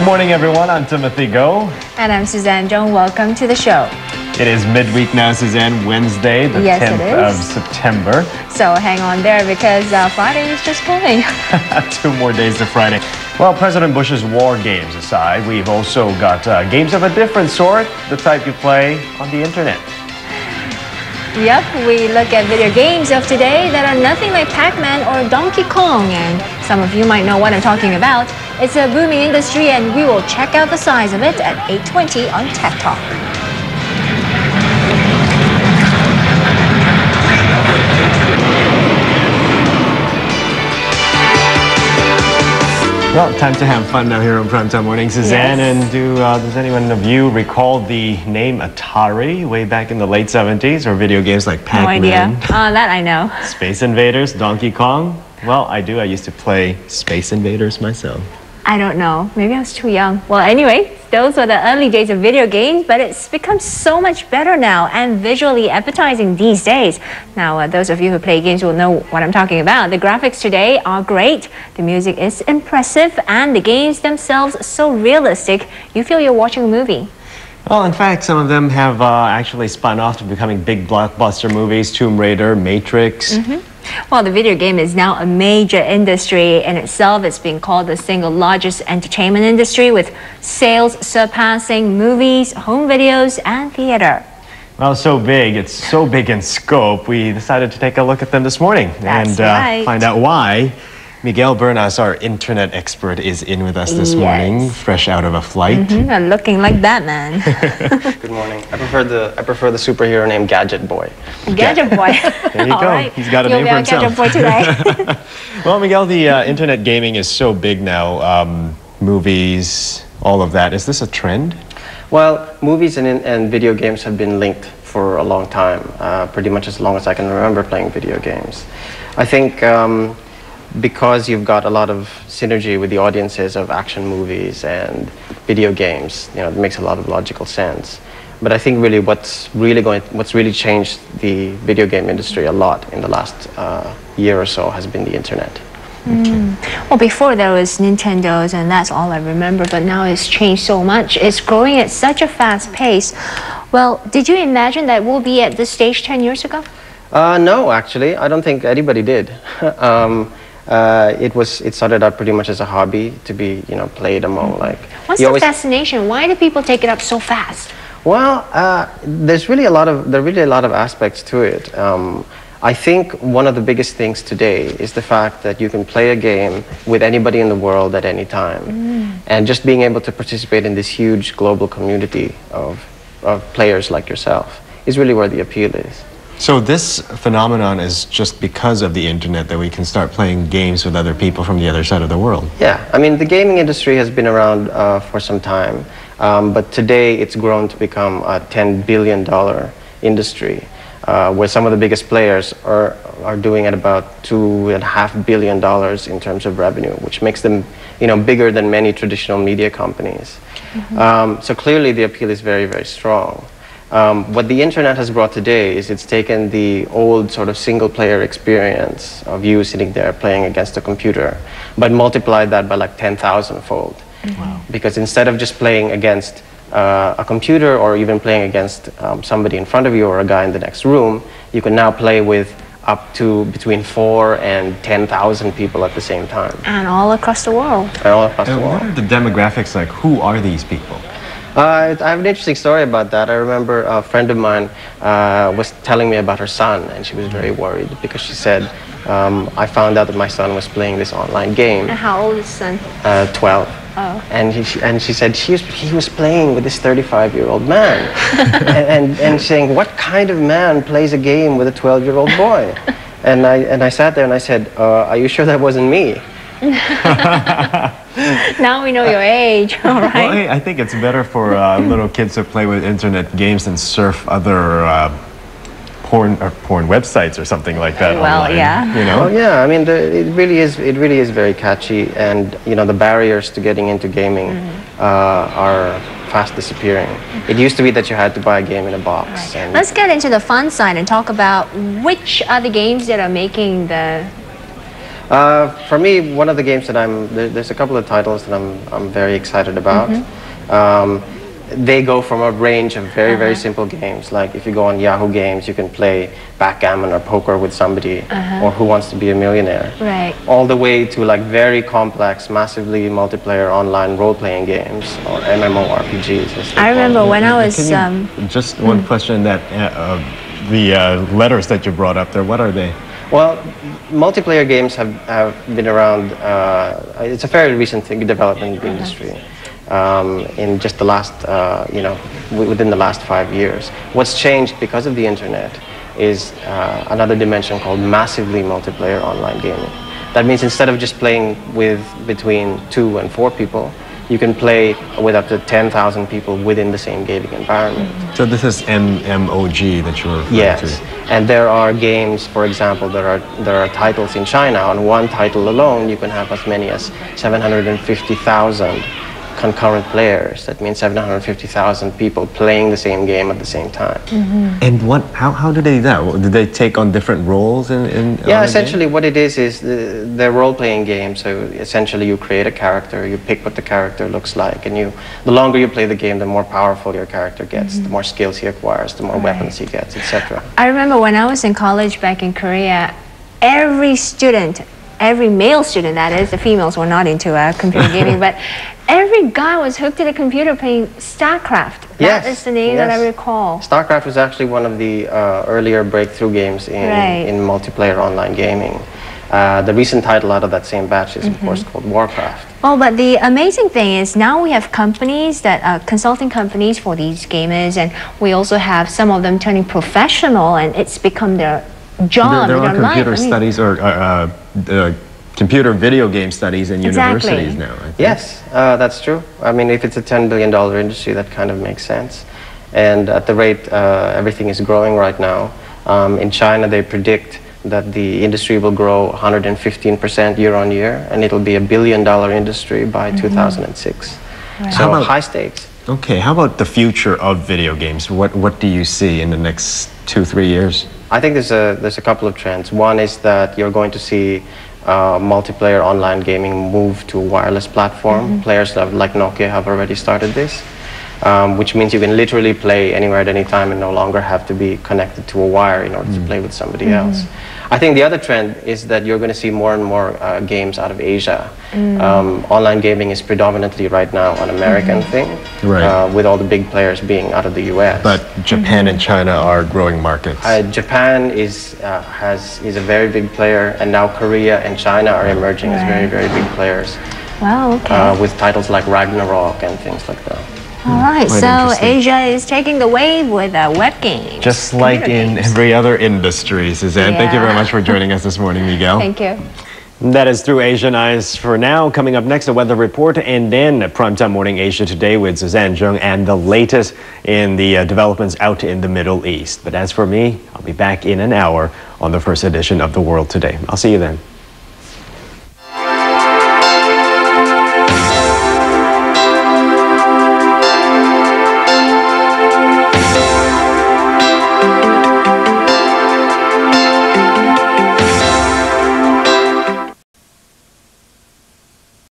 Good morning, everyone. I'm Timothy Go. And I'm Suzanne Jung. Welcome to the show. It is midweek now, Suzanne, Wednesday, the Yes, 10th it of. September. So hang on there because uh, Friday is just coming. Two more days to Friday. Well, President Bush's war games aside, we've also got uh, games of a different sort, the type you play on the internet. yep, we look at video games of today that are nothing like Pac-Man or Donkey Kong. And some of you might know what I'm talking about. It's a booming industry and we will check out the size of it at 8.20 on Tech Talk. Well, time to have fun now here on Primetime Morning, Suzanne. Yes. And do uh, does anyone of you recall the name Atari way back in the late 70s or video games like Pac-Man? No idea. Uh, that I know. Space Invaders, Donkey Kong? Well, I do. I used to play Space Invaders myself. I don't know. Maybe I was too young. Well, anyway, those were the early days of video games, but it's become so much better now and visually appetizing these days. Now, uh, those of you who play games will know what I'm talking about. The graphics today are great, the music is impressive, and the games themselves so realistic, you feel you're watching a movie. Well, in fact, some of them have uh, actually spun off to becoming big blockbuster movies Tomb Raider, Matrix. Well, the video game is now a major industry in itself. It's being called the single largest entertainment industry with sales surpassing movies, home videos, and theater. Well, so big, it's so big in scope, we decided to take a look at them this morning That's and uh, right. find out why. Miguel Bernas, our internet expert, is in with us this morning, fresh out of a flight. Hmm, and looking like that man. Good morning. I prefer the I prefer the superhero named Gadget Boy. Gadget Boy. There you All go. right. He's got a You'll name be for our himself. Gadget Boy today. Well, Miguel, the uh, internet gaming is so big now. Um, movies, all of that. Is this a trend? Well, movies and, and video games have been linked for a long time, uh, pretty much as long as I can remember playing video games. I think um, because you've got a lot of synergy with the audiences of action movies and video games, you know, it makes a lot of logical sense. But I think really what's really going, what's really changed the video game industry a lot in the last uh, year or so has been the internet. well, before there was Nintendo's, and that's all I remember, but now it's changed so much. It's growing at such a fast pace. Well, did you imagine that we'll be at this stage 10 years ago? Uh, no, actually, I don't think anybody did. um, uh, it was it started out pretty much as a hobby to be you know played among like. What's the fascination? Why do people take it up so fast? Well, uh, there's really a lot of there are really a lot of aspects to it. Um, I think one of the biggest things today is the fact that you can play a game with anybody in the world at any time, and just being able to participate in this huge global community of of players like yourself is really where the appeal is. So this phenomenon is just because of the internet that we can start playing games with other people from the other side of the world. Yeah, I mean, the gaming industry has been around uh, for some time, um, but today it's grown to become a $10 billion industry, uh, where some of the biggest players are, are doing at about $2.5 billion in terms of revenue, which makes them you know, bigger than many traditional media companies. Um, so clearly the appeal is very, very strong. Um, what the internet has brought today is it's taken the old sort of single player experience of you sitting there playing against a computer, but multiplied that by like 10,000 fold. Because instead of just playing against uh, a computer or even playing against um, somebody in front of you or a guy in the next room, you can now play with up to between four and 10,000 people at the same time, And all across the world. and all across the world. what are the demographics like? Who are these people? Uh, I have an interesting story about that. I remember a friend of mine uh, was telling me about her son, and she was very worried because she said, um, I found out that my son was playing this online game, And how old is son? uh, 12. Oh. And, he, she- and she said she was, he was playing with this 35 year old man. and, and, and saying, What kind of man plays a game with a 12 year old boy? And I, and I sat there and I said, uh, Are you sure that wasn't me? Now we know your age, all Well, right? hey, I think it's better for uh, little kids to play with internet games than surf other uh, porn or porn websites or something like that Well, online. yeah. You know. yeah, I mean, the, it really is. It really is very catchy, and you know, the barriers to getting into gaming uh, are fast disappearing. It used to be that you had to buy a game in a box. And Let's get into the fun side and talk about which are the games that are making the Uh, for me, one of the games that I'm there, there's a couple of titles that I'm I'm very excited about. Um, they go from a range of very very simple games. Like if you go on Yahoo Games, you can play backgammon or poker with somebody, or Who Wants to Be a Millionaire. Right. All the way to like very complex, massively multiplayer online role-playing games or MMORPGs. as they I remember when I was you- um, just one question that uh, uh, the uh, letters that you brought up there, what are they? Well, multiplayer games have, have been around. Uh, it's a fairly recent thing, development in the industry. Um, in just the last, uh, you know, w- within the last five years. What's changed because of the internet is uh, another dimension called massively multiplayer online gaming. That means instead of just playing with between two and four people, you can play with up to 10,000 people within the same gaming environment. Mm-hmm. So this is MMOG that you're referring Yes, to. and there are games, for example, there are there are titles in China. On one title alone, you can have as many as 750,000 concurrent players. That means 750,000 people playing the same game at the same time. Mm-hmm. And what? How, how do they do that? Do they take on different roles in? in Yeah, the essentially what it is is the, they're role-playing games. So essentially, you create a character, you pick what the character looks like, and you. The longer you play the game, the more powerful your character gets, the mm-hmm. more skills he acquires, the more weapons he gets, etc. I remember when I was in college back in Korea, every student, every male student that is, the females were not into uh, computer gaming, but every guy was hooked to the computer playing StarCraft. That Yes, is the name that I recall. StarCraft was actually one of the uh, earlier breakthrough games in, Right. in multiplayer online gaming. Uh, the recent title out of that same batch is, of Mm-hmm. course, called Warcraft. Well, but the amazing thing is now we have companies that are consulting companies for these gamers, and we also have some of them turning professional, and it's become their job. there, there are their life. computer I mean, studies or uh, uh, computer video game studies in Exactly. universities now. I think. Yes, uh, that's true. I mean, if it's a $10 billion industry, that kind of makes sense. And at the rate uh, everything is growing right now, um, in China they predict that the industry will grow 115% year on year, and it'll be a billion dollar industry by 2006. How So about- high stakes. Okay, how about the future of video games? What what do you see in the next two three years? I think there's a there's a couple of trends. One is that you're going to see uh, multiplayer online gaming move to a wireless platform. Players like Nokia have already started this, um, which means you can literally play anywhere at any time and no longer have to be connected to a wire in order to play with somebody else. I think the other trend is that you're going to see more and more uh, games out of Asia. Um, online gaming is predominantly right now an American thing, Right. uh, with all the big players being out of the U.S. But Japan and China are growing markets. Uh, Japan is uh, has is a very big player, and now Korea and China are emerging as very very big players Wow, okay. uh, with titles like Ragnarok and things like that. All right, so. Asia is taking the wave with uh, web games. Just like in games. every other industry, Suzanne. Thank you very much for joining us this morning, Miguel. Thank you. That is through Asian Eyes for now. Coming up next, a weather report, and then Primetime Morning Asia Today with Suzanne Jung and the latest in the uh, developments out in the Middle East. But as for me, I'll be back in an hour on the first edition of The World Today. I'll see you then.